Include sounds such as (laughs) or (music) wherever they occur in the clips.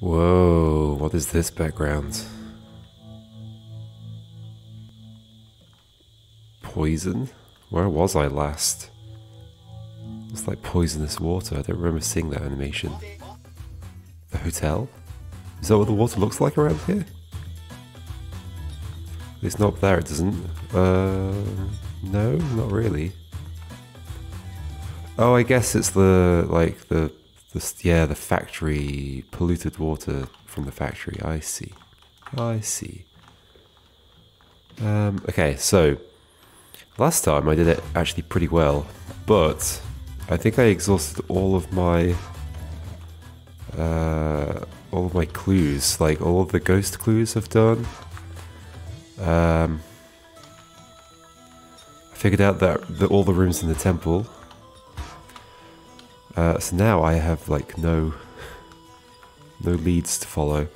Whoa, what is this background? Poison? Where was I last? It's like poisonous water. I don't remember seeing that animation. The hotel? Is that what the water looks like around here? It's not there, it doesn't. Uh, no, not really. Oh, I guess it's the, like, the, the, yeah, the factory, polluted water from the factory. I see. I see. Um, okay, so, last time I did it actually pretty well, but I think I exhausted all of my, uh, all of my clues, like all of the ghost clues I've done. Um, I figured out that the, all the rooms in the temple. Uh, so now I have like no no leads to follow.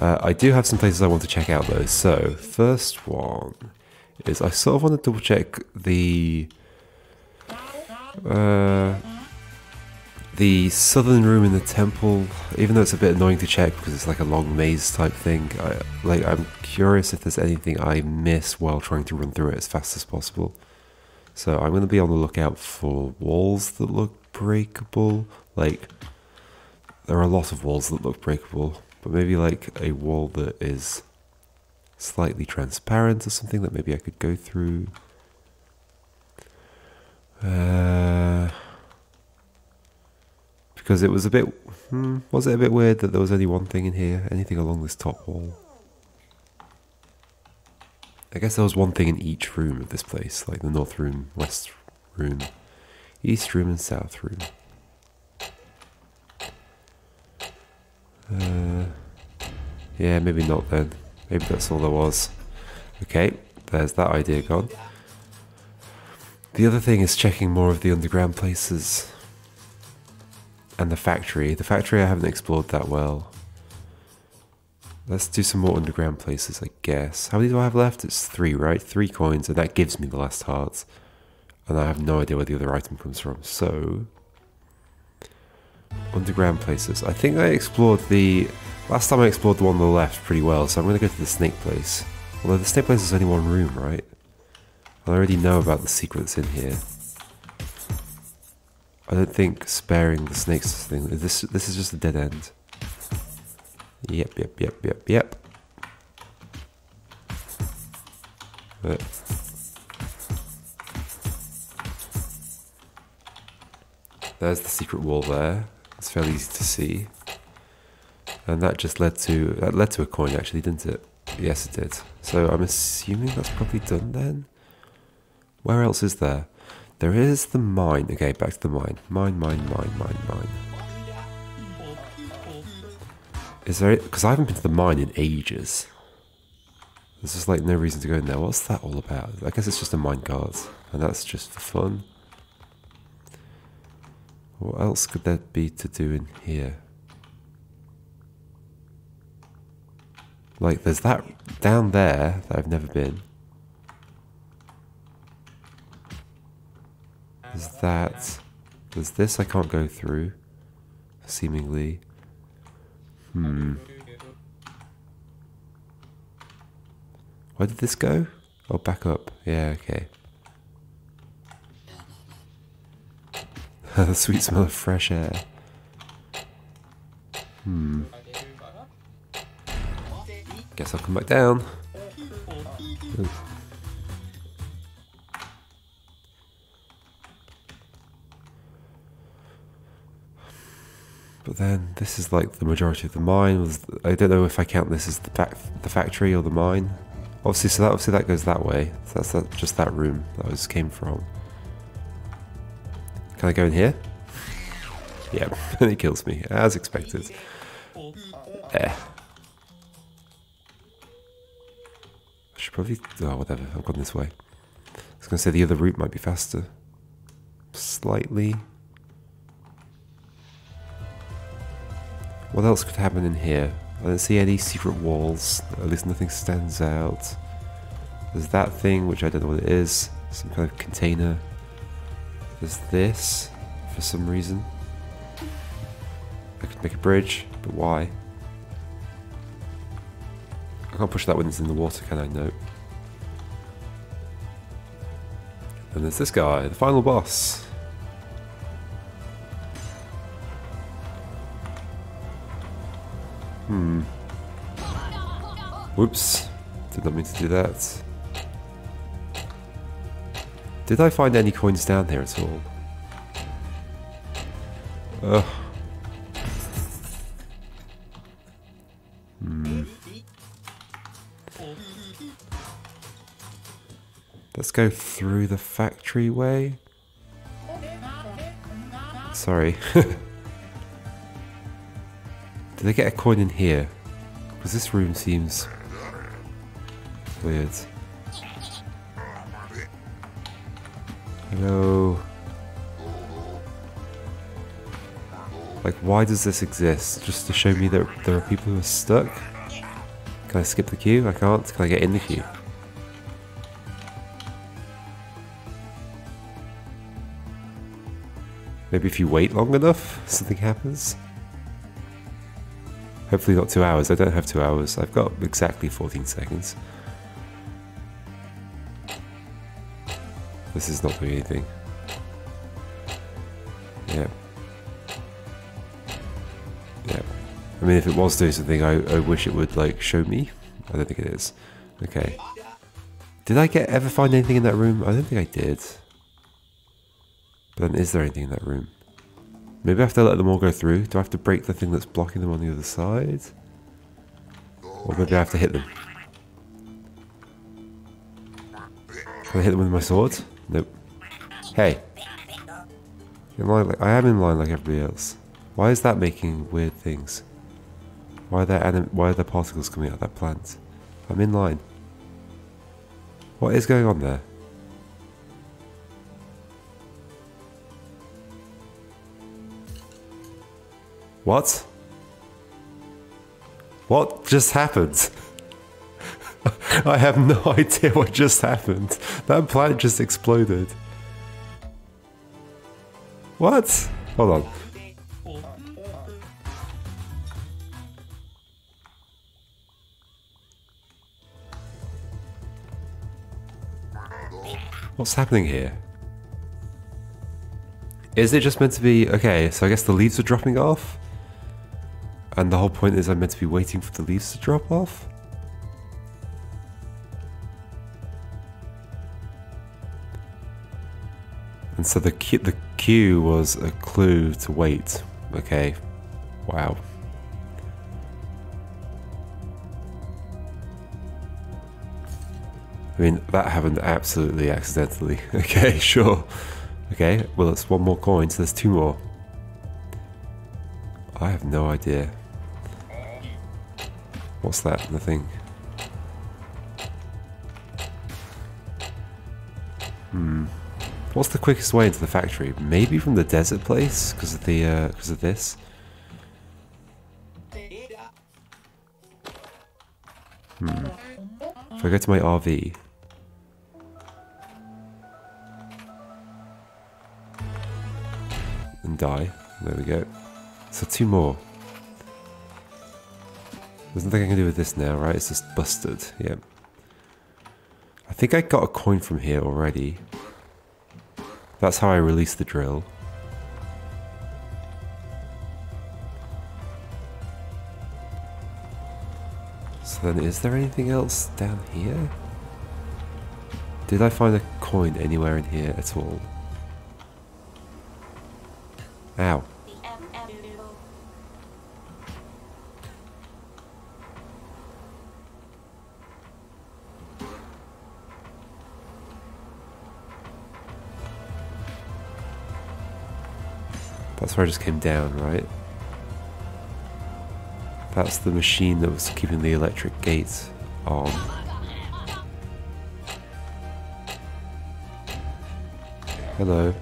Uh, I do have some places I want to check out though. So first one is I sort of want to double check the uh, the southern room in the temple, even though it's a bit annoying to check because it's like a long maze type thing, I, like I'm curious if there's anything I miss while trying to run through it as fast as possible. So I'm going to be on the lookout for walls that look breakable. Like, there are a lot of walls that look breakable, but maybe like a wall that is slightly transparent or something that maybe I could go through. Uh, because it was a bit. Hmm, was it a bit weird that there was only one thing in here? Anything along this top wall? I guess there was one thing in each room of this place, like the north room, west room, east room, and south room. Uh, yeah, maybe not then. Maybe that's all there was. Okay, there's that idea gone. The other thing is checking more of the underground places and the factory. The factory I haven't explored that well. Let's do some more underground places, I guess. How many do I have left? It's three, right? Three coins, and that gives me the last hearts. And I have no idea where the other item comes from. So, underground places. I think I explored the... Last time I explored the one on the left pretty well, so I'm going to go to the snake place. Although the snake place is only one room, right? I already know about the secrets in here. I don't think sparing the snakes thing. This this is just a dead end. Yep, yep, yep, yep, yep. But there's the secret wall there. It's fairly easy to see. And that just led to that led to a coin actually, didn't it? Yes it did. So I'm assuming that's probably done then. Where else is there? There is the mine. Okay, back to the mine. Mine, mine, mine, mine, mine. Is there... Because I haven't been to the mine in ages. There's just like no reason to go in there. What's that all about? I guess it's just a mine cart. And that's just for fun. What else could there be to do in here? Like, there's that down there that I've never been. There's that. There's this I can't go through. Seemingly. Hmm. Where did this go? Oh, back up. Yeah, okay. (laughs) the sweet smell of fresh air. Hmm. Guess I'll come back down. Ooh. But then this is like the majority of the mine. I don't know if I count this as the, the factory or the mine. Obviously, so that obviously that goes that way. So that's that, just that room that I just came from. Can I go in here? Yeah, (laughs) and it kills me as expected. There. I should probably. Oh, whatever. I've gone this way. I was going to say the other route might be faster. Slightly. What else could happen in here? I don't see any secret walls, at least nothing stands out. There's that thing, which I don't know what it is, some kind of container. There's this, for some reason. I could make a bridge, but why? I can't push that when it's in the water, can I? No. And there's this guy, the final boss. Hmm. Whoops. Did not mean to do that. Did I find any coins down here at all? Ugh. Hmm. Let's go through the factory way. Sorry. (laughs) Did I get a coin in here? Because this room seems weird. Hello. Like, why does this exist? Just to show me that there are people who are stuck? Can I skip the queue? I can't. Can I get in the queue? Maybe if you wait long enough, something happens? Hopefully not two hours. I don't have two hours. I've got exactly 14 seconds. This is not doing anything. Yeah. Yeah. I mean, if it was doing something, I, I wish it would, like, show me. I don't think it is. Okay. Did I get ever find anything in that room? I don't think I did. But then is there anything in that room? Maybe I have to let them all go through. Do I have to break the thing that's blocking them on the other side? Or maybe I have to hit them. Can I hit them with my sword? Nope. Hey. In line like, I am in line like everybody else. Why is that making weird things? Why are there why are there particles coming out of that plant? I'm in line. What is going on there? What? What just happened? (laughs) (laughs) I have no (laughs) idea what just happened. That plant just exploded. What? Hold on. What's happening here? Is it just meant to be... Okay, so I guess the leaves are dropping off? And the whole point is I'm meant to be waiting for the leaves to drop off? And so the queue, the queue was a clue to wait. Okay. Wow. I mean, that happened absolutely accidentally. (laughs) Okay, sure. Okay, well, it's one more coin, so there's two more. I have no idea. What's that? The thing? What's the quickest way into the factory? Maybe from the desert place because of the uh, because of this. Hmm. If I go to my RV. And die. There we go. So two more. There's nothing I can do with this now, right? It's just busted. Yeah. I think I got a coin from here already. That's how I release the drill. So then is there anything else down here? Did I find a coin anywhere in here at all? Ow. I just came down, right? That's the machine that was keeping the electric gates on. Hello.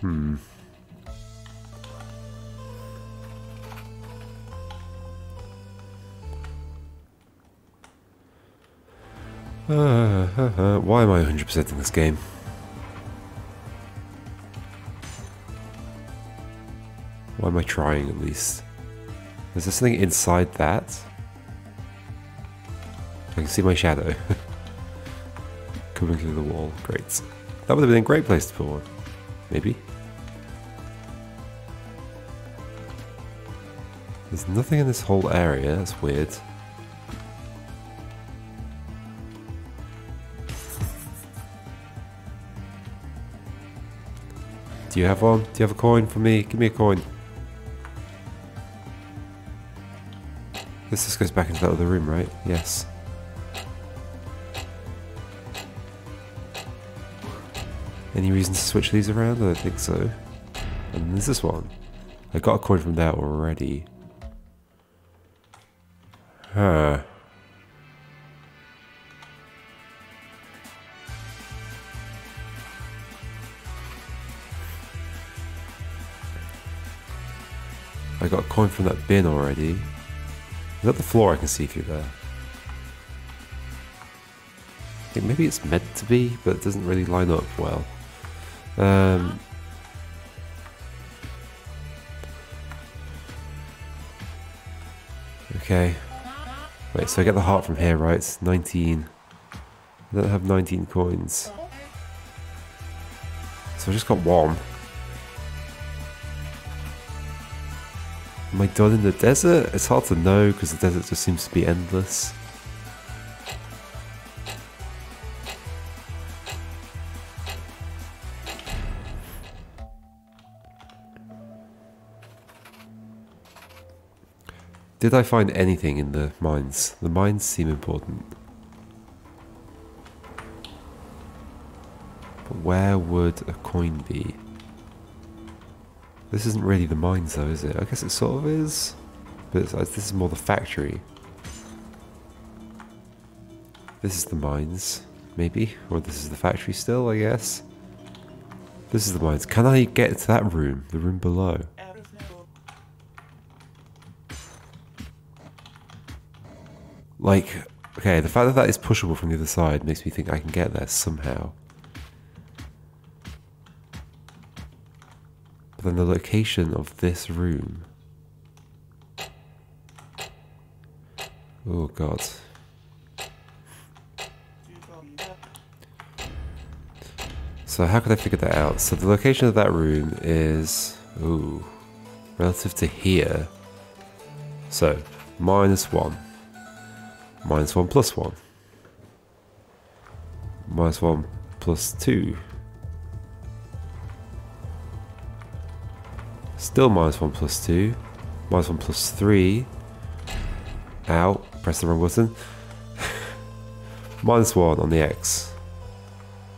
Hmm. Uh, uh, uh, why am I 100% in this game? Am I trying at least? Is there something inside that? I can see my shadow. (laughs) Coming through the wall. Great. That would have been a great place to put one. Maybe. There's nothing in this whole area. That's weird. Do you have one? Do you have a coin for me? Give me a coin. This just goes back into that other room, right? Yes. Any reason to switch these around? I don't think so. And there's this one. I got a coin from there already. Huh. I got a coin from that bin already. Is that the floor I can see through there? I think maybe it's meant to be, but it doesn't really line up well. Um, okay. Wait, so I get the heart from here, right? It's 19. I don't have 19 coins. So I just got one. Am I done in the desert? It's hard to know because the desert just seems to be endless. Did I find anything in the mines? The mines seem important. But where would a coin be? This isn't really the mines though, is it? I guess it sort of is. But uh, this is more the factory. This is the mines, maybe? Or this is the factory still, I guess? This is the mines. Can I get to that room? The room below? Like, okay, the fact that that is pushable from the other side makes me think I can get there somehow. Then the location of this room. Oh god. So how could I figure that out? So the location of that room is, ooh, relative to here. So, minus one. Minus 1 plus 1. Minus 1 plus 2. Still minus 1 plus 2. Minus 1 plus 3. Ow, press the wrong button. (laughs) minus 1 on the x.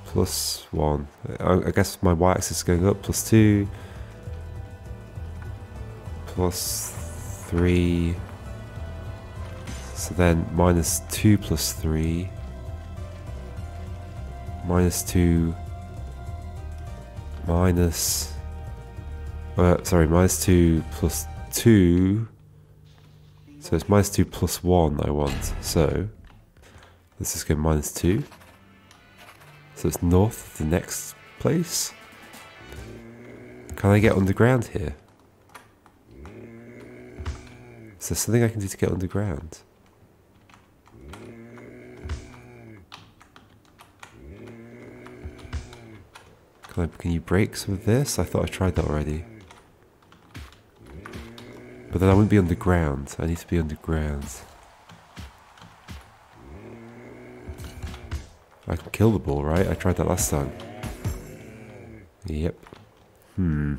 Plus 1. I guess my y-axis is going up. Plus 2. Plus 3. So then minus 2 plus 3. Minus 2. Minus... Uh, sorry, minus 2 plus 2. So it's minus 2 plus 1 I want. So let's just go minus 2. So it's north of the next place. Can I get underground here? Is there something I can do to get underground? Can, I, can you break some of this? I thought I tried that already. But then I wouldn't be underground. I need to be underground. I can kill the ball, right? I tried that last time. Yep. Hmm.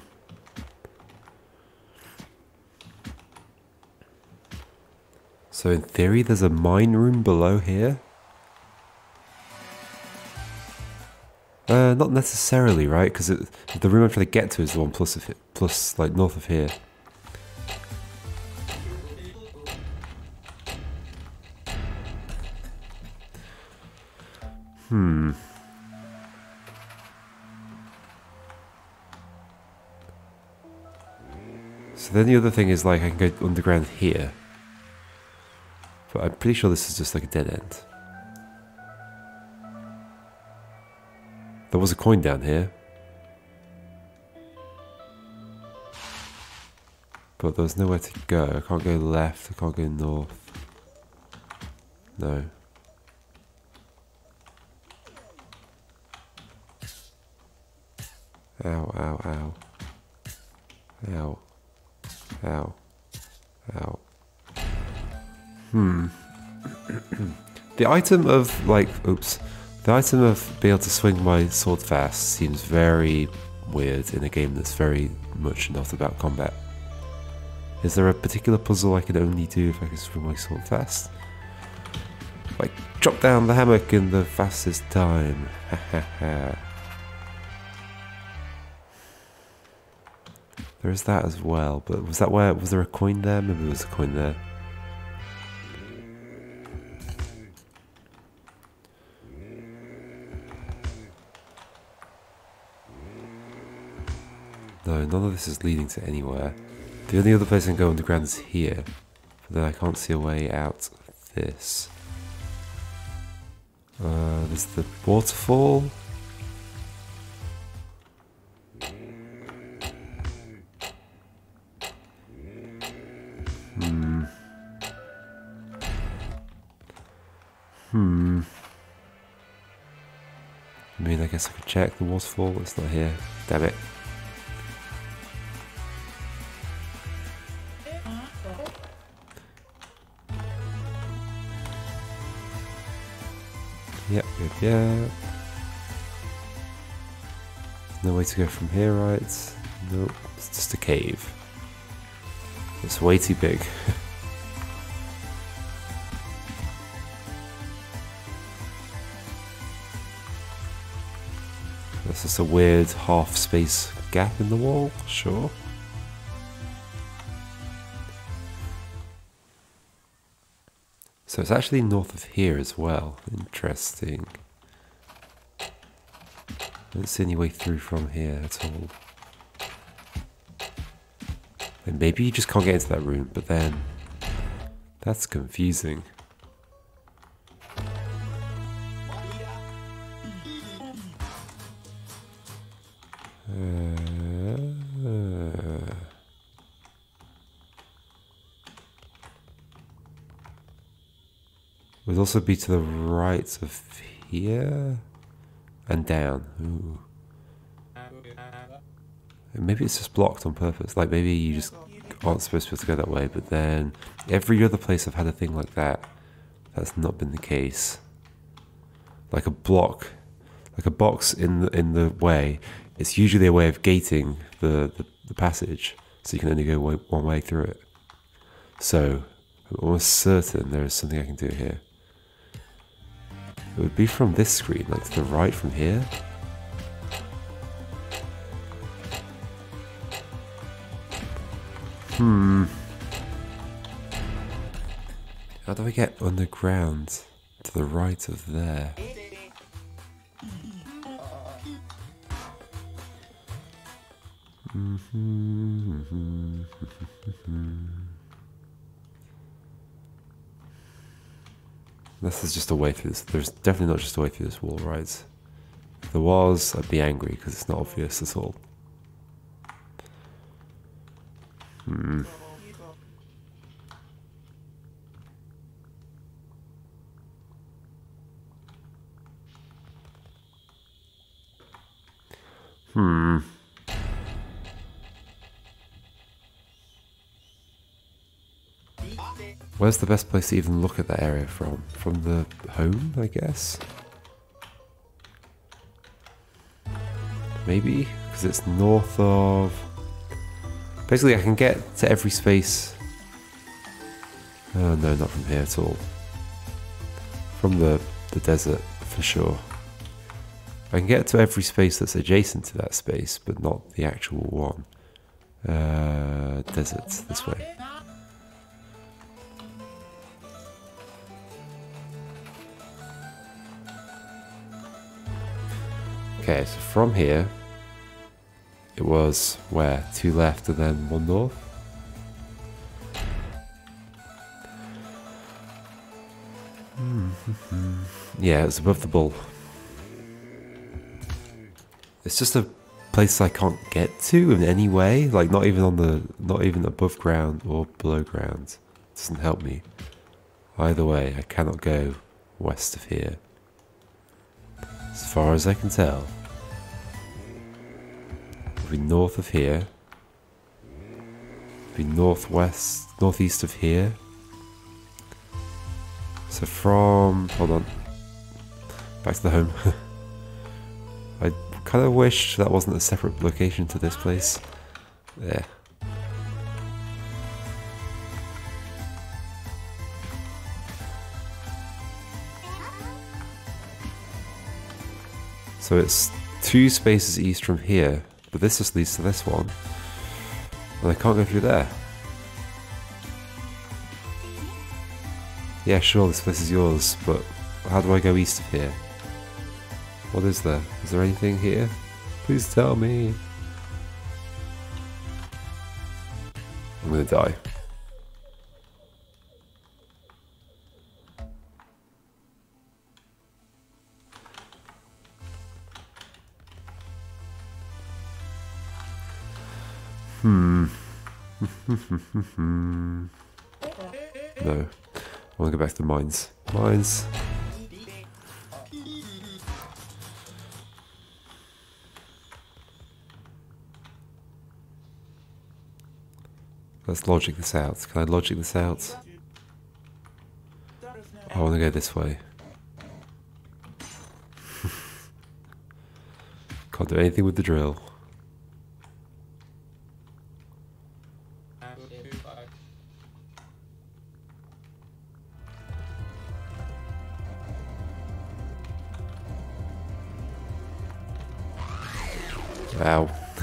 So in theory, there's a mine room below here? Uh, not necessarily, right? Because the room I'm trying to get to is the one plus of it, plus like north of here. Then the other thing is like I can go underground here. But I'm pretty sure this is just like a dead end. There was a coin down here. But there's nowhere to go. I can't go left, I can't go north. No. Ow, ow, ow. Ow. Ow. Ow. Hmm. (clears throat) the item of, like, oops. The item of being able to swing my sword fast seems very weird in a game that's very much not about combat. Is there a particular puzzle I can only do if I can swing my sword fast? Like, drop down the hammock in the fastest time. Ha ha ha. There is that as well, but was that where, was there a coin there? Maybe there was a coin there. No, none of this is leading to anywhere. The only other place I can go underground is here, but then I can't see a way out of this. Uh, there's the waterfall. Check the waterfall. It's not here. Damn it. Yep, yep, yep. No way to go from here, right? Nope, it's just a cave. It's way too big. (laughs) a weird half space gap in the wall, sure. So it's actually north of here as well. Interesting. Don't see any way through from here at all. And maybe you just can't get into that room, but then that's confusing. Would also be to the right of here and down. Ooh. Maybe it's just blocked on purpose. Like maybe you just aren't supposed to go that way, but then every other place I've had a thing like that, that's not been the case. Like a block, like a box in the in the way, it's usually a way of gating the, the, the passage, so you can only go one way through it. So I'm almost certain there is something I can do here. It would be from this screen, like to the right from here. Hmm. How do I get underground to the right of there? (laughs) this is just a way through this. There's definitely not just a way through this wall, right? If there was, I'd be angry because it's not obvious at all. Hmm. Hmm. Where's the best place to even look at that area from? From the home, I guess? Maybe? Because it's north of... Basically, I can get to every space... Oh no, not from here at all. From the, the desert, for sure. I can get to every space that's adjacent to that space, but not the actual one. Uh, desert, this way. Okay, so from here, it was where? Two left and then one north? Mm-hmm. yeah, it's above the bull. It's just a place I can't get to in any way. Like not even on the, not even above ground or below ground. It Doesn't help me. Either way, I cannot go west of here. As far as I can tell. Be north of here. Be northwest, northeast of here. So from, hold on, back to the home. (laughs) I kind of wish that wasn't a separate location to this place. There. So it's two spaces east from here, but this just leads to this one. And I can't go through there. Yeah, sure, this place is yours, but how do I go east of here? What is there? Is there anything here? Please tell me. I'm gonna die. (laughs) no. I want to go back to the mines. Mines. Let's logic this out. Can I logic this out? I want to go this way. (laughs) Can't do anything with the drill.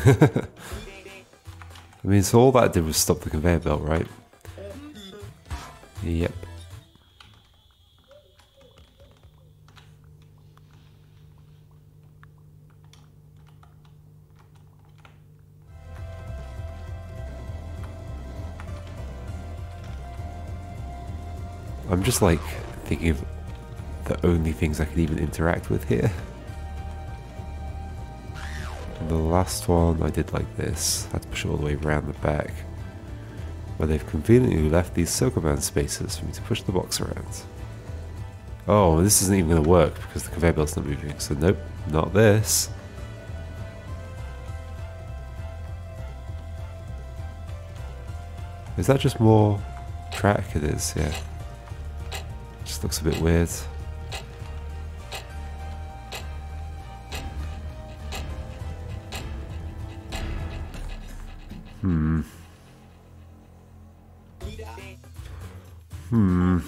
(laughs) I mean, so all that did was stop the conveyor belt, right? Yep. I'm just like thinking of the only things I can even interact with here. (laughs) last one I did like this. I had to push it all the way around the back. Where they've conveniently left these circle band spaces for me to push the box around. Oh, this isn't even going to work because the conveyor belt's not moving. So nope, not this. Is that just more track? It is, yeah. Just looks a bit weird. Hmm. Hmm.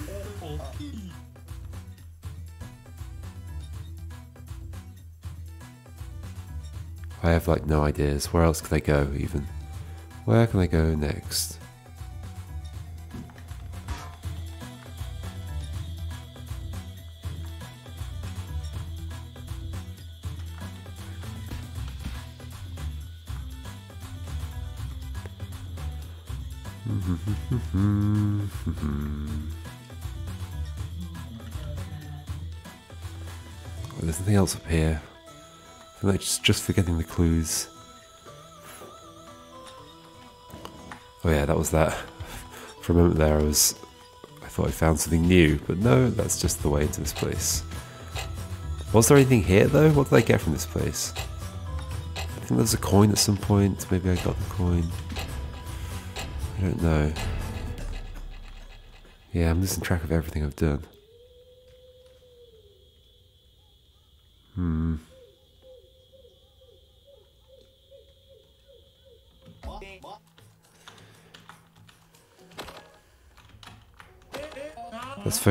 I have like no ideas. Where else can I go even? Where can I go next? Just just forgetting the clues. Oh yeah, that was that. (laughs) For a moment there, I was I thought I found something new, but no, that's just the way into this place. Was there anything here though? What did I get from this place? I think there's a coin at some point. Maybe I got the coin. I don't know. Yeah, I'm losing track of everything I've done.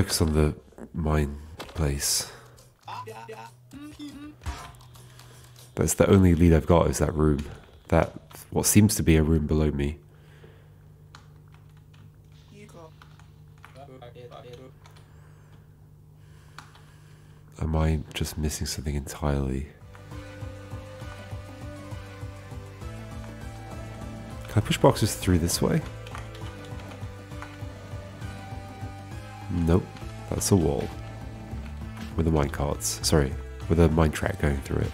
Focus on the mine place. That's the only lead I've got is that room. That what seems to be a room below me. Am I just missing something entirely? Can I push boxes through this way? That's a wall. With a minecart. Sorry, with a mine track going through it.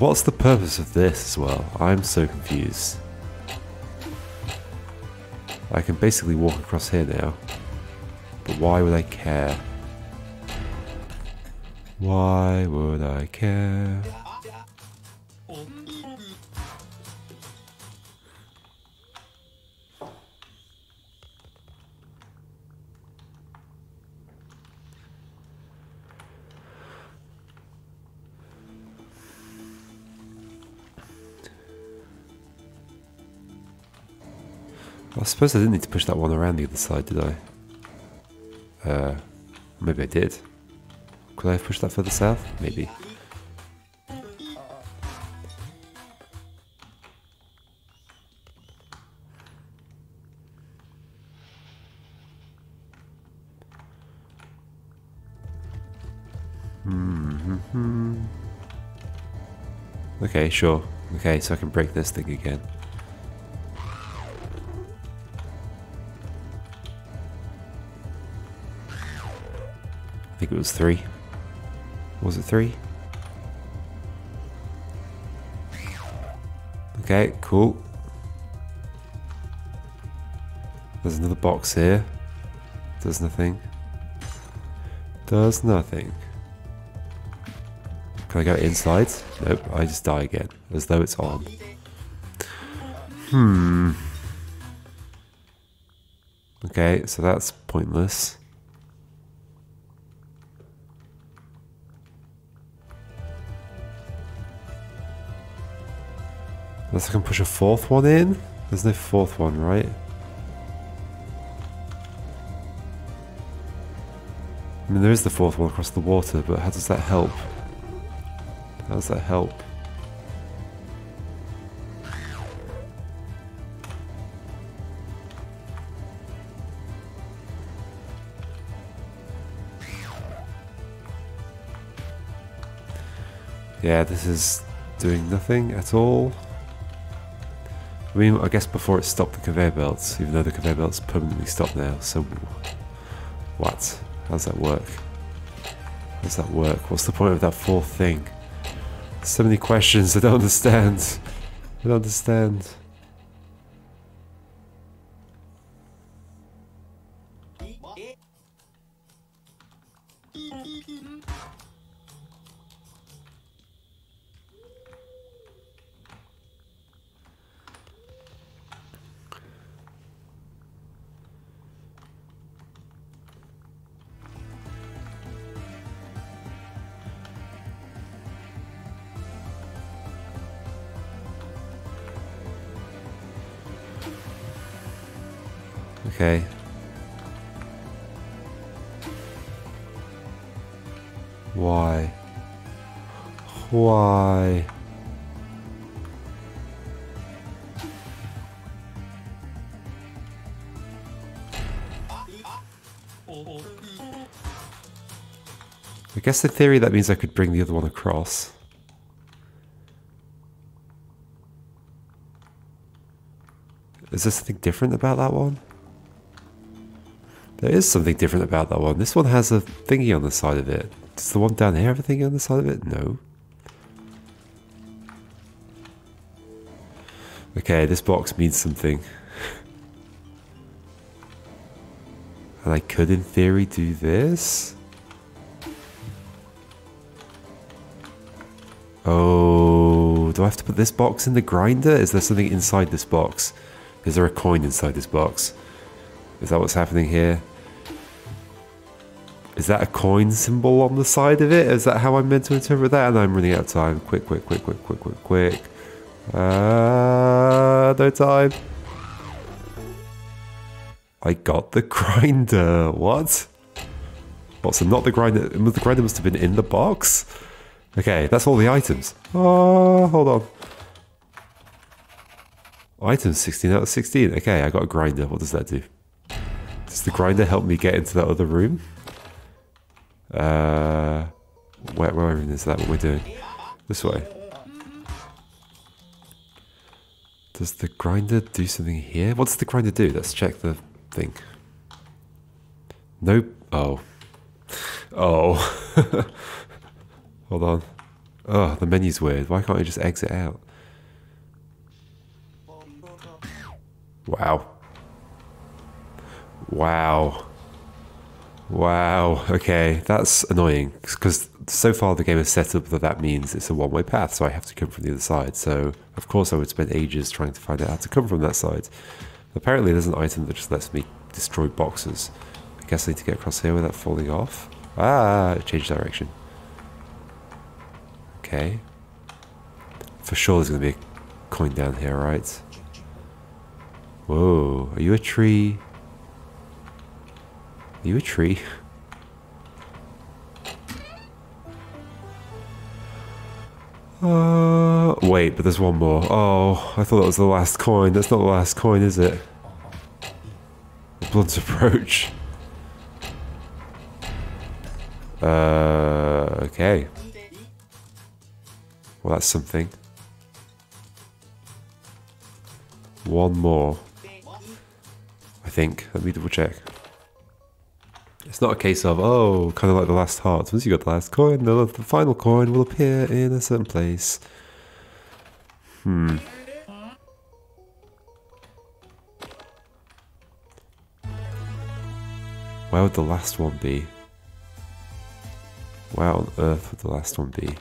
What's the purpose of this as well? I'm so confused. I can basically walk across here now. But why would I care? Why would I care? Suppose I didn't need to push that one around the other side, did I? Uh, maybe I did. Could I have pushed that further south? Maybe. Mm -hmm. Okay, sure. Okay, so I can break this thing again. Think it was three. Was it three? Okay, cool. There's another box here. Does nothing. Does nothing. Can I go inside? Nope, I just die again. As though it's on. Hmm. Okay, so that's pointless. Unless I can push a fourth one in? There's no fourth one, right? I mean, there is the fourth one across the water, but how does that help? How does that help? Yeah, this is doing nothing at all. I mean, I guess before it stopped the conveyor belts, even though the conveyor belts permanently stopped now. So, what? How does that work? How does that work? What's the point of that fourth thing? So many questions. I don't understand. I don't understand. Okay. Why? Why? I guess in theory that means I could bring the other one across. Is there something different about that one? There is something different about that one. This one has a thingy on the side of it. Does the one down here have a thingy on the side of it? No. Okay, this box means something. (laughs) and I could, in theory, do this? Oh, do I have to put this box in the grinder? Is there something inside this box? Is there a coin inside this box? Is that what's happening here? Is that a coin symbol on the side of it? Is that how I'm meant to interpret that? And I'm running out of time. Quick, quick, quick, quick, quick, quick, quick. Uh, no time. I got the grinder. What? What, so not the grinder? The grinder must have been in the box? Okay, that's all the items. Oh, hold on. Items 16 out of 16. Okay, I got a grinder. What does that do? The grinder help me get into that other room? Uh, where, where is that? What we're doing? This way. Does the grinder do something here? What does the grinder do? Let's check the thing. Nope. Oh. Oh. (laughs) Hold on. Oh, the menu's weird. Why can't I just exit out? Wow. Wow. Wow. Okay, that's annoying because so far the game is set up that that means it's a one-way path, so I have to come from the other side. So of course I would spend ages trying to find out how to come from that side. Apparently there's an item that just lets me destroy boxes. I guess I need to get across here without falling off. Ah, change direction. Okay. For sure there's going to be a coin down here, right? Whoa, are you a tree? You a tree? Uh, wait, but there's one more. Oh, I thought that was the last coin. That's not the last coin, is it? Blunt (laughs) approach. Uh, okay. Well, that's something. One more. I think. Let me double check. It's not a case of, oh, kind of like the last heart. Once you got the last coin, the, the final coin will appear in a certain place. Hmm. Where would the last one be? Where on earth would the last one be?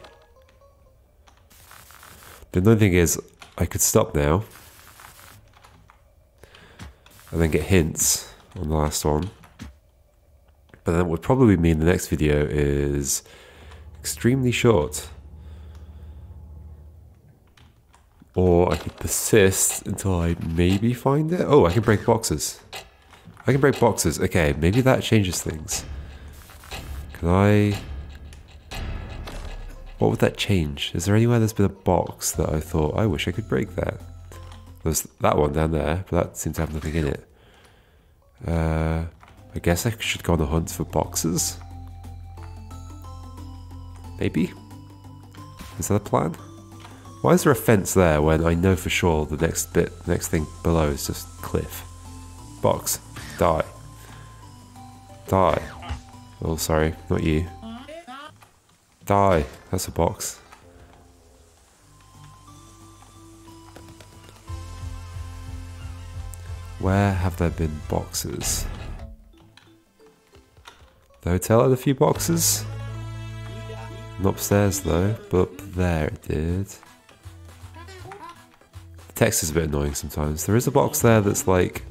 The annoying thing is, I could stop now. And then get hints on the last one. But that would probably mean the next video is extremely short. Or I could persist until I maybe find it. Oh, I can break boxes. I can break boxes. Okay, maybe that changes things. Can I... What would that change? Is there anywhere there's been a box that I thought, I wish I could break that? There's that one down there, but that seems to have nothing in it. Uh, I guess I should go on a hunt for boxes. Maybe? Is that a plan? Why is there a fence there when I know for sure the next bit, next thing below is just cliff? Box. Die. Die. Oh, sorry, not you. Die. That's a box. Where have there been boxes? The hotel had a few boxes. Not upstairs though, but there it did. The text is a bit annoying sometimes. There is a box there that's like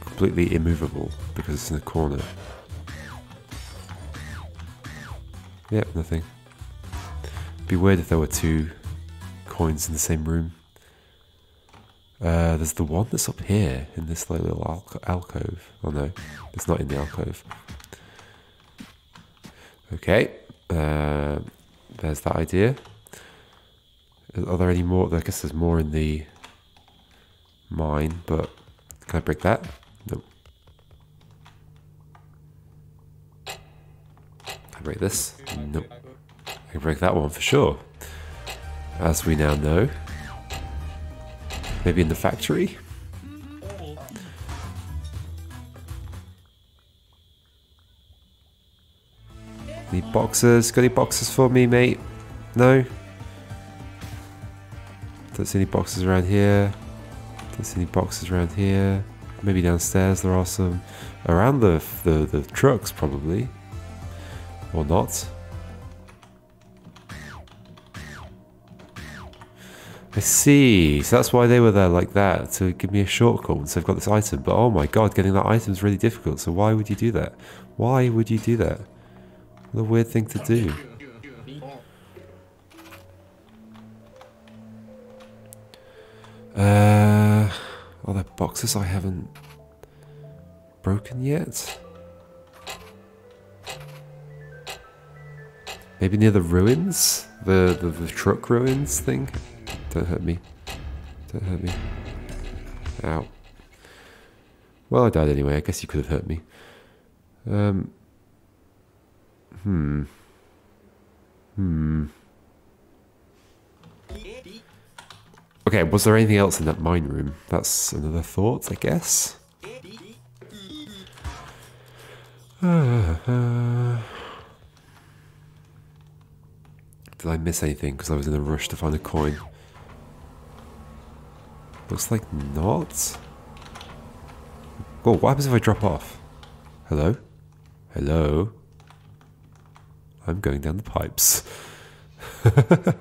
completely immovable because it's in a corner. Yep, nothing. It'd be weird if there were two coins in the same room. Uh, there's the one that's up here in this like little alco alcove. Oh no, it's not in the alcove. Okay, uh, there's that idea. Are there any more? I guess there's more in the mine, but can I break that? Nope. Can I break this? Nope. I can break that one for sure. As we now know. Maybe in the factory? Need boxes? Got any boxes for me, mate? No? Don't see any boxes around here. Don't see any boxes around here. Maybe downstairs there are some. Around the, the, the trucks, probably. Or not. I see. So that's why they were there like that, to give me a shortcut once I've got this item. But oh my god, getting that item is really difficult. So why would you do that? Why would you do that? A weird thing to do. Uh, are there boxes I haven't broken yet? Maybe near the ruins? The, the, the truck ruins thing? Don't hurt me. Don't hurt me. Ow. Well, I died anyway. I guess you could have hurt me. Um. Hmm. Hmm. Okay, was there anything else in that mine room? That's another thought, I guess. (sighs) Did I miss anything because I was in a rush to find a coin? Looks like not. Whoa, what happens if I drop off? Hello? Hello? I'm going down the pipes. (laughs)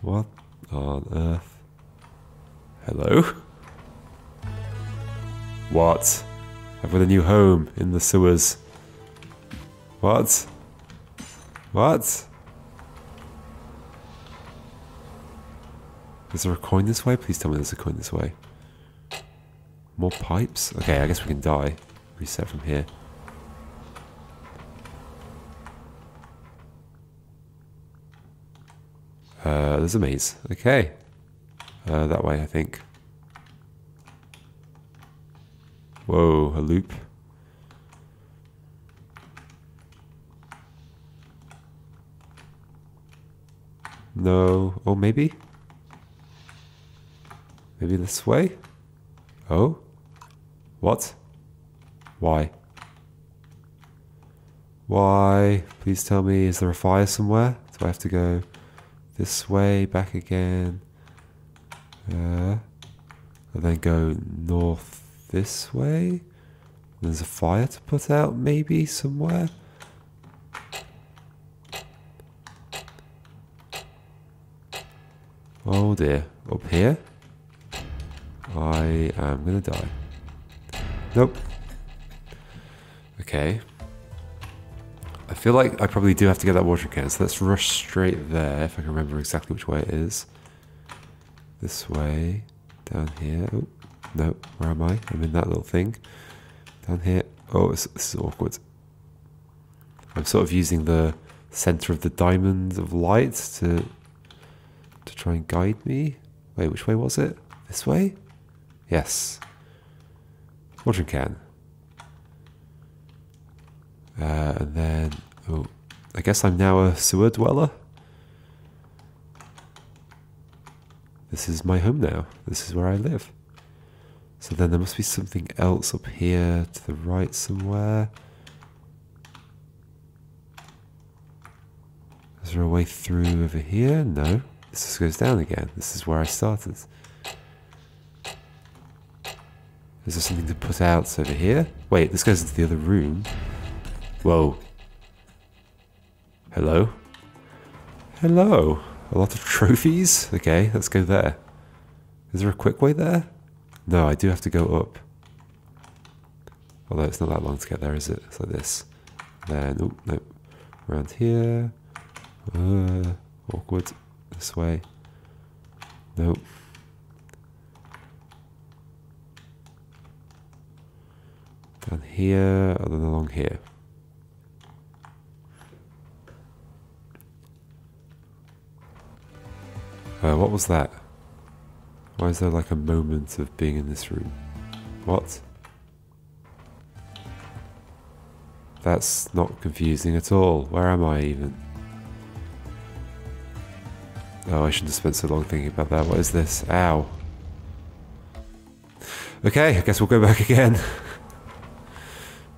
what on earth? Hello? What? I've got a new home in the sewers. What? What? Is there a coin this way? Please tell me there's a coin this way. More pipes? Okay, I guess we can die. Reset from here. Uh, there's a maze. Okay. Uh, that way, I think. Whoa, a loop. No. Oh, maybe? Maybe this way? Oh? What? Why? Why? Please tell me, is there a fire somewhere? Do I have to go this way, back again? Uh, and then go north this way? There's a fire to put out, maybe, somewhere? Oh dear. Up here? I am gonna die. Nope. Okay. I feel like I probably do have to get that water can, so let's rush straight there if I can remember exactly which way it is. This way. Down here. Oh, no, where am I? I'm in that little thing. Down here. Oh, this is awkward. I'm sort of using the center of the diamond of light to to try and guide me. Wait, which way was it? This way? Yes. Watering can. Uh, and then, oh, I guess I'm now a sewer dweller. This is my home now. This is where I live. So then there must be something else up here to the right somewhere. Is there a way through over here? No. This just goes down again. This is where I started. Is there something to put out over here? Wait, this goes into the other room. Whoa. Hello? Hello. A lot of trophies? Okay, let's go there. Is there a quick way there? No, I do have to go up. Although it's not that long to get there, is it? It's like this. Then, oh, no. Around here. Uh, awkward. This way. Nope. Down here, and then along here. Uh, what was that? Why is there like a moment of being in this room? What? That's not confusing at all. Where am I even? Oh, I shouldn't have spent so long thinking about that. What is this? Ow. Okay, I guess we'll go back (laughs) again.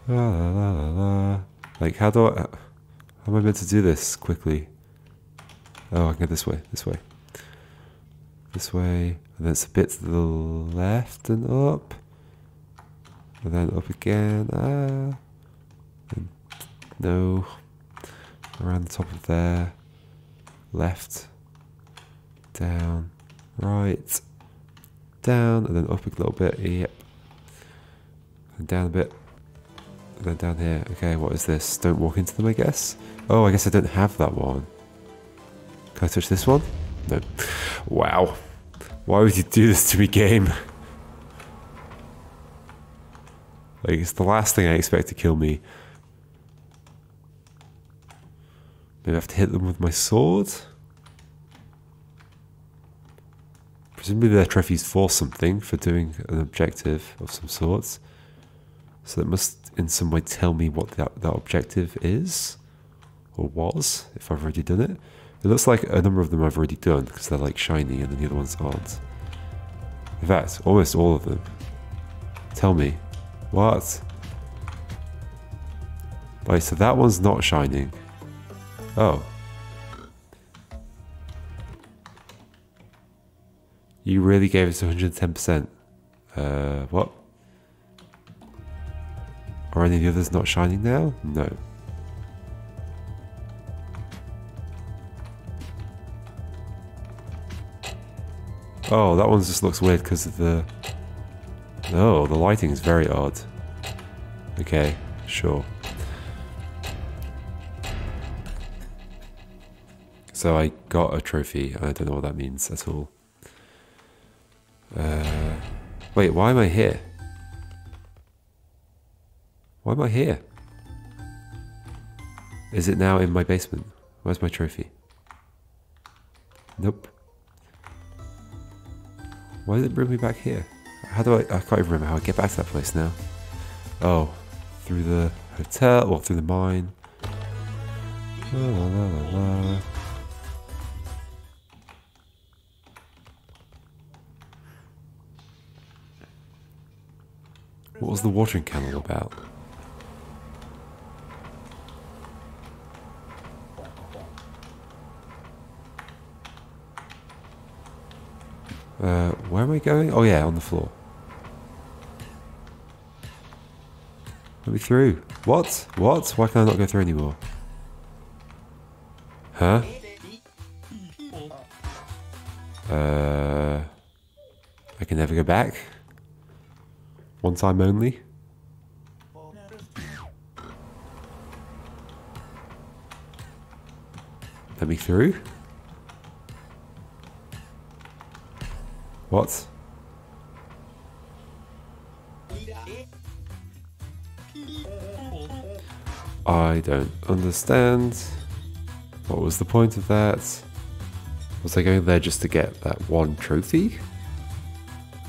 La, la, la, la, Like, how do I... How am I meant to do this quickly? Oh, I can go this way, this way. This way. And then it's a bit to the left and up. And then up again. Ah. And no. Around the top of there. Left. Down. Right. Down. And then up a little bit. Yep. And down a bit. And then down here. Okay, what is this? Don't walk into them, I guess? Oh, I guess I don't have that one. Can I touch this one? No. Wow. Why would you do this to me, game? Like, it's the last thing I expect to kill me. Maybe I have to hit them with my sword? Presumably they're trophies for something, for doing an objective of some sorts. So that must in some way tell me what that, that objective is, or was, if I've already done it. It looks like a number of them I've already done because they're like shiny and then the other ones aren't. In fact, almost all of them. Tell me. What? Wait, so that one's not shining. Oh. You really gave us 110%. Uh, what? Are any of the others not shining now? No. Oh, that one just looks weird because of the... Oh, the lighting is very odd. Okay, sure. So I got a trophy. I don't know what that means at all. Uh, wait, why am I here? Why am I here? Is it now in my basement? Where's my trophy? Nope. Why did it bring me back here? How do I... I can't even remember how I get back to that place now. Oh, through the hotel, or through the mine. La, la, la, What was the watering can about? Uh, where am I going? Oh yeah, on the floor. Let me through. What? What? Why can I not go through anymore? Huh? Uh, I can never go back? One time only? Let me through? What? I don't understand. What was the point of that? Was I going there just to get that one trophy?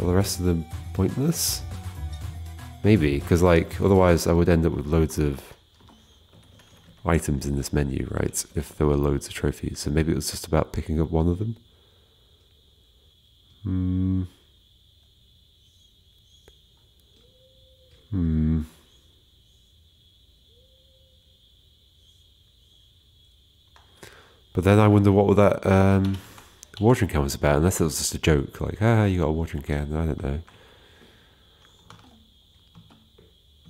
Are the rest of them pointless? Maybe, because like otherwise I would end up with loads of items in this menu, right? If there were loads of trophies. So maybe it was just about picking up one of them. Hmm. Hmm. But then I wonder what that um, watering can was about, unless it was just a joke, like, ah, you got a watering can, I don't know.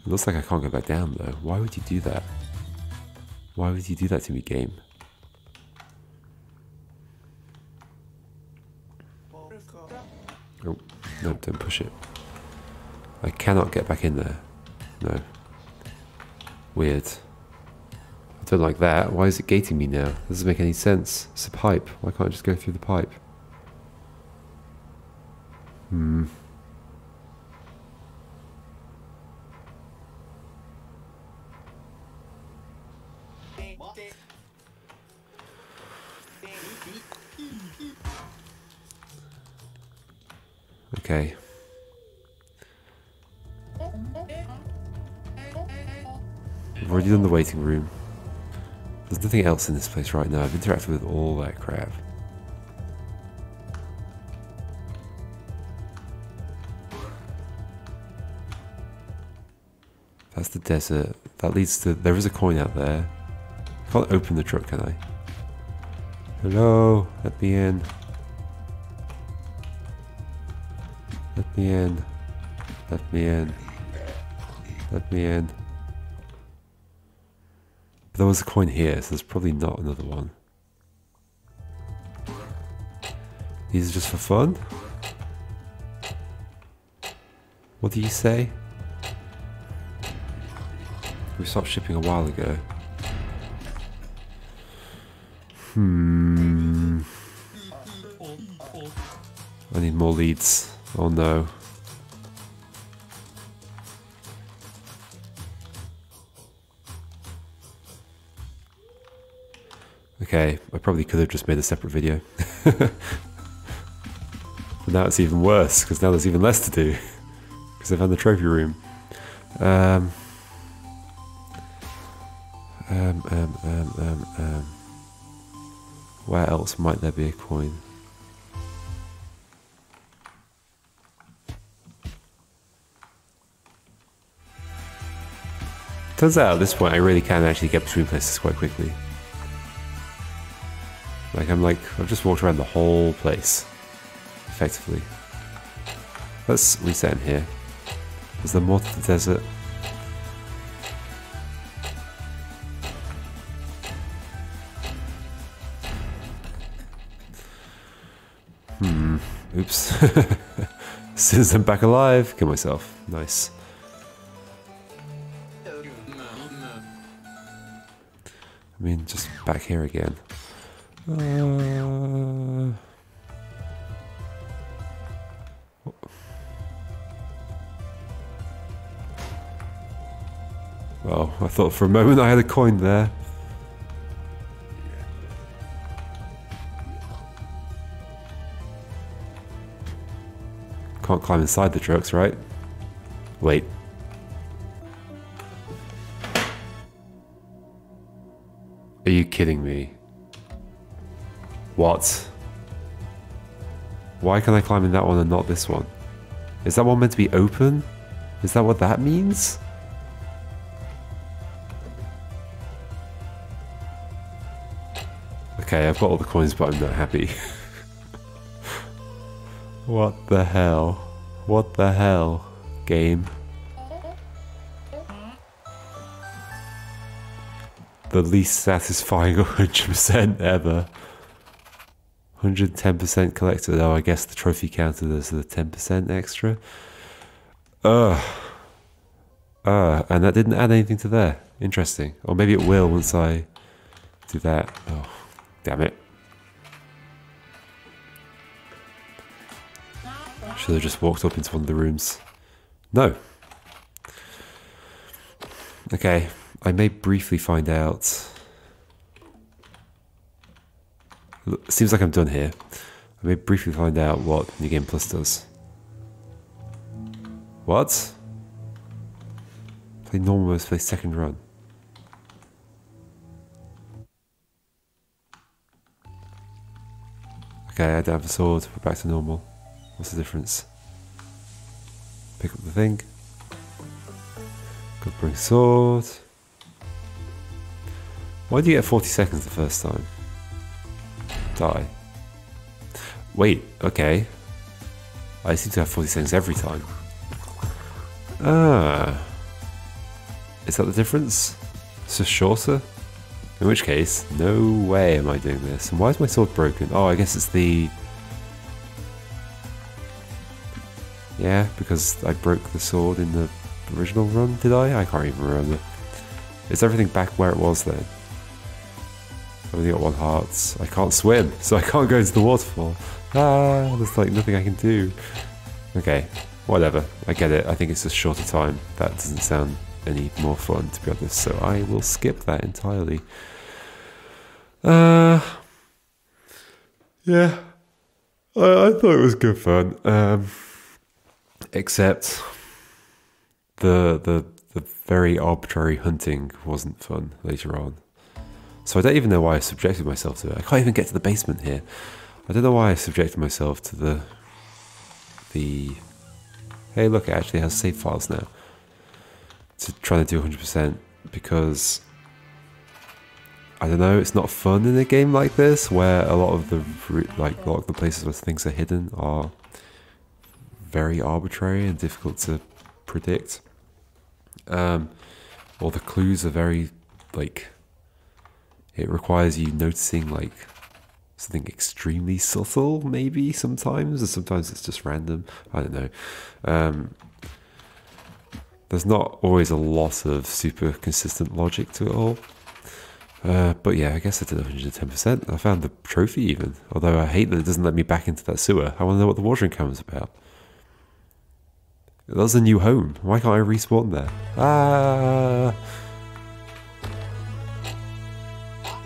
It looks like I can't go back down though. Why would you do that? Why would you do that to me, game? Oh, no, don't push it. I cannot get back in there. No. Weird. I don't like that. Why is it gating me now? Doesn't make any sense. It's a pipe. Why can't I just go through the pipe? Hmm. Okay. I've already done the waiting room. There's nothing else in this place right now. I've interacted with all that crap. That's the desert. That leads to... There is a coin out there. I can't open the truck, can I? Hello? Let me in. Me in. Let me in. Let me in. But there was a coin here, so there's probably not another one. These are just for fun? What do you say? We stopped shipping a while ago. Hmm. I need more leads. Oh no. Okay, I probably could have just made a separate video. (laughs) but now it's even worse, because now there's even less to do. (laughs) Because I found the trophy room. Um, um, um, um, um, um. Where else might there be a coin? Turns out at this point I really can actually get between places quite quickly. Like I'm like, I've just walked around the whole place. effectively. Let's reset in here. Is there more to the desert? Hmm. Oops. (laughs) Since I'm back alive, kill myself. Nice. I mean, just back here again. Uh... Well, I thought for a moment I had a coin there. Can't climb inside the trucks, right? Wait. Kidding me? What? Why can I climb in that one and not this one? Is that one meant to be open? Is that what that means? Okay, I've got all the coins, but I'm not happy. (laughs) what the hell? What the hell? Game. The least satisfying (laughs) 100% ever. 110% collected. Oh, I guess the trophy counted as the 10% extra. Ugh. Uh, and that didn't add anything to there. Interesting. Or maybe it will once I do that. Oh. Damn it. Should have just walked up into one of the rooms. No. Okay, I may briefly find out. seems like I'm done here. I may briefly find out what New Game Plus does. What? Play normal mode, play second run. Okay, I don't have a sword. We're back to normal. What's the difference? Pick up the thing. Could bring sword. Why do you get 40 seconds the first time? Die. Wait, okay. I seem to have 40 seconds every time. Ah. Is that the difference? It's just shorter? In which case, no way am I doing this. And why is my sword broken? Oh, I guess it's the... Yeah, because I broke the sword in the original run, did I? I can't even remember. Is everything back where it was then? I've only got one heart. I can't swim, so I can't go into the waterfall. Ah, there's like nothing I can do. Okay, whatever. I get it. I think it's a shorter time. That doesn't sound any more fun, to be honest. So I will skip that entirely. Uh, yeah, I, I thought it was good fun. Um, except the the the very arbitrary hunting wasn't fun later on. So I don't even know why I subjected myself to it. I can't even get to the basement here. I don't know why I subjected myself to the the. Hey, look! It actually has save files now. To trying to do 100% because I don't know, it's not fun in a game like this where a lot of the like a lot of the places where things are hidden are very arbitrary and difficult to predict. Um, or the clues are very like it requires you noticing like something extremely subtle maybe sometimes and sometimes it's just random i don't know um, there's not always a lot of super consistent logic to it all uh, but yeah, I guess I did 110%. I found the trophy even, although I hate that it doesn't let me back into that sewer. I want to know what the watering can was about. That was a new home. Why can't I respawn there? Ah.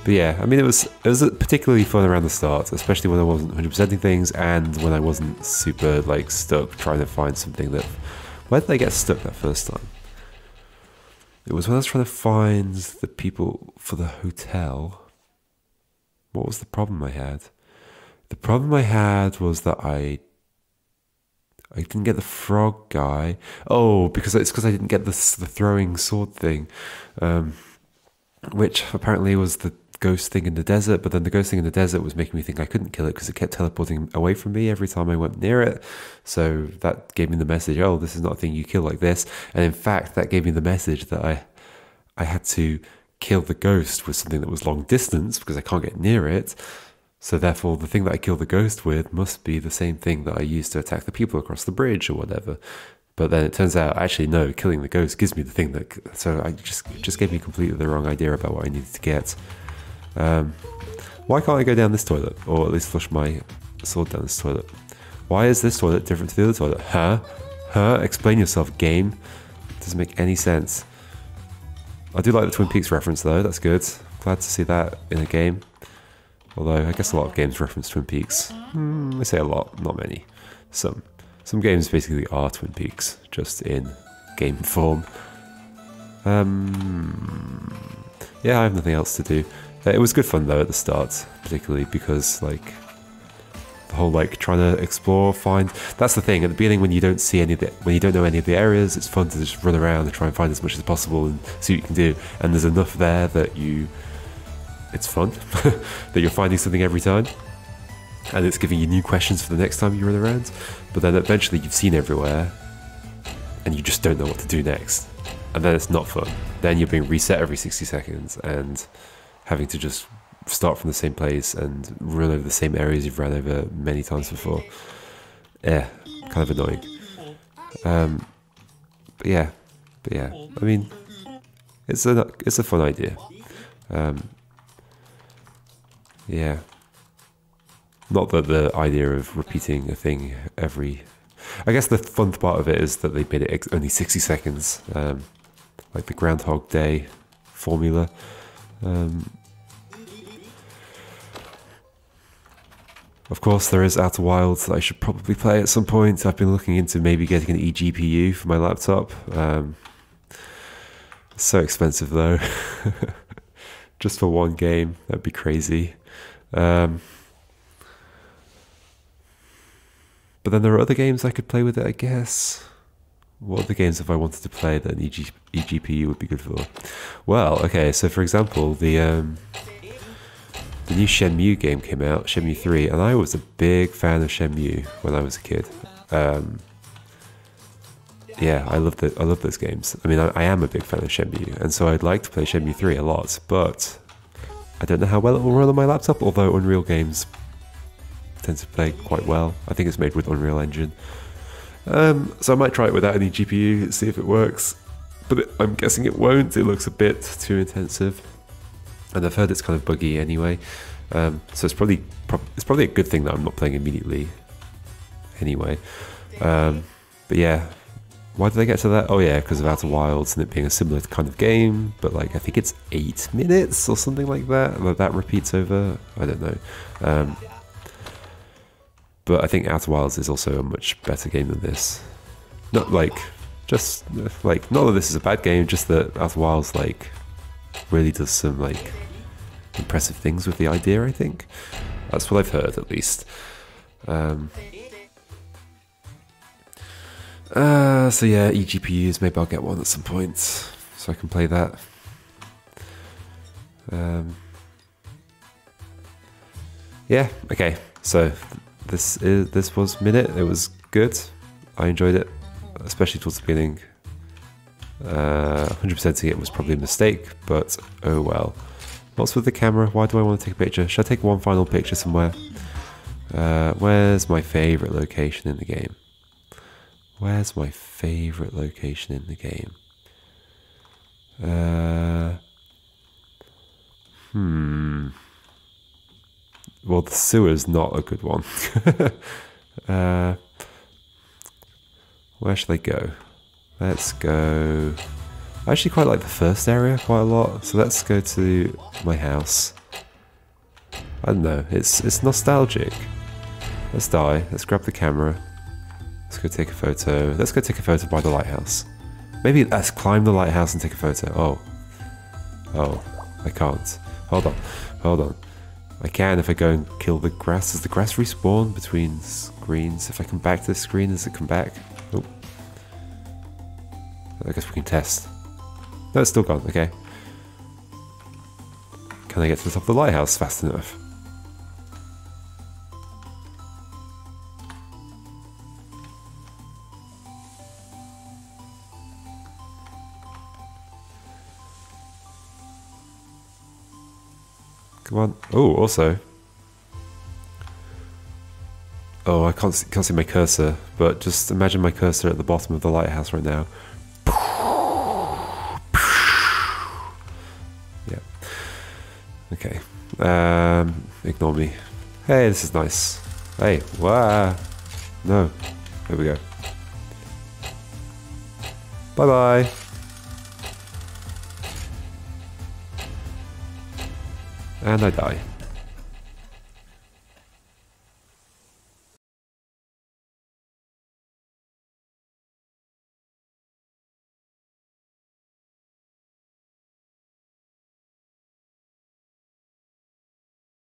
But yeah, I mean, it was it was particularly fun around the start, especially when I wasn't 100%ing things and when I wasn't super like stuck trying to find something that. Where did I get stuck that first time? It was when I was trying to find the people for the hotel. What was the problem I had? The problem I had was that I I didn't get the frog guy. Oh, because it's because I didn't get the the throwing sword thing, um, which apparently was the ghost thing in the desert, but then the ghost thing in the desert was making me think I couldn't kill it because it kept teleporting away from me every time I went near it. So that gave me the message, oh, this is not a thing you kill like this. And in fact, that gave me the message that I I had to kill the ghost with something that was long distance because I can't get near it. So therefore, the thing that I kill the ghost with must be the same thing that I use to attack the people across the bridge or whatever. But then it turns out, actually, no, killing the ghost gives me the thing that. So I just just gave me completely the wrong idea about what I needed to get. Um, why can't I go down this toilet, or at least flush my sword down this toilet? Why is this toilet different to the other toilet? Huh? Huh? Explain yourself, game. Doesn't make any sense. I do like the Twin Peaks reference though. That's good. Glad to see that in a game. Although I guess a lot of games reference Twin Peaks. Hmm, I say a lot, not many. Some. Some games basically are Twin Peaks, just in game form. Um, yeah, I have nothing else to do. Uh, it was good fun though at the start, particularly because like the whole like trying to explore, find. That's the thing at the beginning when you don't see any of the when you don't know any of the areas. It's fun to just run around and try and find as much as possible and see what you can do. And there's enough there that you, it's fun (laughs) that you're finding something every time and it's giving you new questions for the next time you run around. But then eventually you've seen everywhere, and you just don't know what to do next, and then it's not fun. Then you're being reset every 60 seconds and having to just start from the same place and run over the same areas you've run over many times before. Yeah, kind of annoying. Um, but yeah, but yeah, I mean, it's a it's a fun idea. Um, yeah. Not that the idea of repeating a thing every. I guess the fun part of it is that they made it only 60 seconds, um, like the Groundhog Day formula. Um, of course, there is Outer Wilds that I should probably play at some point. I've been looking into maybe getting an eGPU for my laptop. Um, so expensive though. (laughs) Just for one game, that'd be crazy. Um, But then there are other games I could play with it, I guess. What other games have I wanted to play that an EG, eGPU would be good for? Well, okay, so for example, the um, the new Shenmue game came out, Shenmue 3, and I was a big fan of Shenmue when I was a kid. Um, yeah, I love the I love those games. I mean, I, I, am a big fan of Shenmue, and so I'd like to play Shenmue 3 a lot, but I don't know how well it will run on my laptop. Although Unreal games tends to play quite well. I think it's made with Unreal Engine. Um, so I might try it without any GPU, see if it works. But it, I'm guessing it won't. It looks a bit too intensive, and I've heard it's kind of buggy anyway. Um, so it's probably pro it's probably a good thing that I'm not playing immediately. Anyway, um, but yeah, why did I get to that? Oh yeah, because of Outer Wilds and it being a similar kind of game, but like I think it's eight minutes or something like that. Like that repeats over. I don't know. Um, but I think Outer Wilds is also a much better game than this. Not like, just like, not that this is a bad game, just that Outer Wilds like really does some like impressive things with the idea. I think that's what I've heard at least. Um, uh, so yeah, eGPUs. Maybe I'll get one at some point so I can play that. Um, yeah. Okay. So this is this was Minit. It was good. I enjoyed it, especially towards the beginning. Uh, 100%ing it was probably a mistake, but oh well. What's with the camera? Why do I want to take a picture? Should I take one final picture somewhere? Uh, where's my favorite location in the game? Where's my favorite location in the game? Uh, hmm. Well, the sewer's not a good one. (laughs) uh, where should I go? Let's go. I actually quite like the first area quite a lot, so let's go to my house. I don't know, it's it's nostalgic. Let's die. Let's grab the camera. Let's go take a photo. Let's go take a photo by the lighthouse. Maybe let's climb the lighthouse and take a photo. Oh. Oh. I can't. Hold on. Hold on. I can if I go and kill the grass. Does the grass respawn between screens? If I come back to the screen, does it come back? Oh. I guess we can test. No, it's still gone. Okay. Can I get to the top of the lighthouse fast enough? Come on. Oh, also. Oh, I can't see, can't see my cursor, but just imagine my cursor at the bottom of the lighthouse right now. Okay. Um, ignore me. Hey, this is nice. Hey, wow. No. Here we go. Bye bye. And I die.